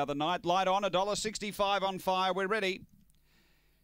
other night. Light on, $1.65 on fire. We're ready.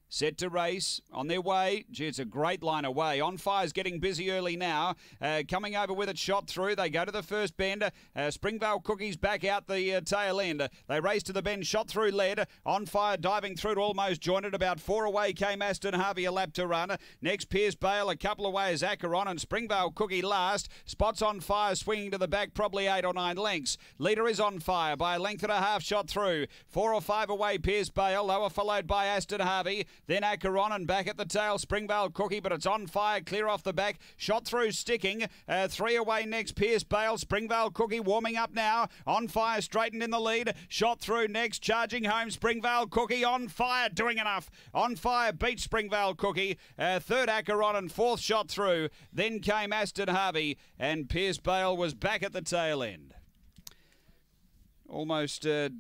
Set to race on their way. Gee, it's a great line away. On fire's getting busy early now. Uh, coming over with it, shot through. They go to the first bend. Uh, Springvale Cookies back out the uh, tail end. They race to the bend, shot through lead. On fire diving through to almost join it. About four away came Aston Harvey, a lap to run. Next, Pierce Bale, a couple away is Acheron and Springvale Cookie last. Spots on fire, swinging to the back, probably eight or nine lengths. Leader is on fire by a length and a half shot through. Four or five away, Pierce Bale. Lower followed by Aston Harvey. Then Acheron and back at the tail, Springvale Cookie, but it's on fire, clear off the back. Shot through, sticking. Uh, three away next, Pierce Bale. Springvale Cookie warming up now. On fire, straightened in the lead. Shot through next, charging home. Springvale Cookie on fire, doing enough. On fire, beat Springvale Cookie. Uh, third Acheron and fourth shot through. Then came Aston Harvey, and Pierce Bale was back at the tail end. Almost. Uh,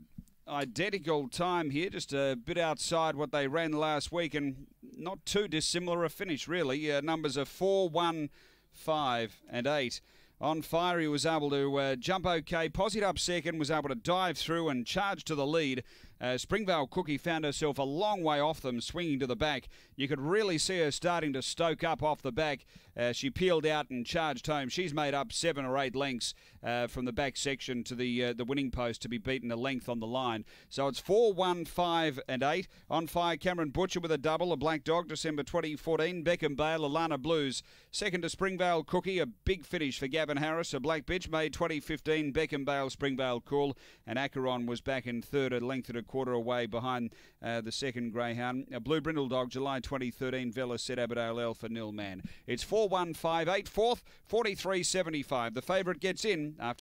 identical time here, just a bit outside what they ran last week, and not too dissimilar a finish, really. Uh, numbers of 4, 1, 5, and 8. On fire, he was able to uh, jump okay, posit up second, was able to dive through and charge to the lead. Uh, Springvale Cookie found herself a long way off them, swinging to the back. You could really see her starting to stoke up off the back. Uh, she peeled out and charged home. She's made up seven or eight lengths uh, from the back section to the uh, the winning post to be beaten a length on the line. So it's four, one, five, and eight. On fire, Cameron Butcher with a double, a black dog, December 2014. Beckham Bale, Alana Blues. Second to Springvale Cookie, a big finish for Gavin Harris, a black bitch, May 2015. Beckham Bale, Springvale Cool, and Acheron was back in third at length at a quarter away behind uh, the second greyhound. A blue brindle dog, July 2013. Vela set Aberdale for Nilman. It's 4158 fourth, 4375. The favourite gets in after.